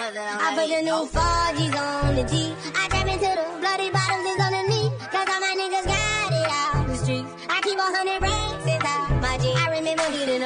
I put the new 4G's on the G. I tap into the bloody bottoms is on the knee. Cause all my niggas got it out the streets. I keep a hundred racks inside my G. I remember getting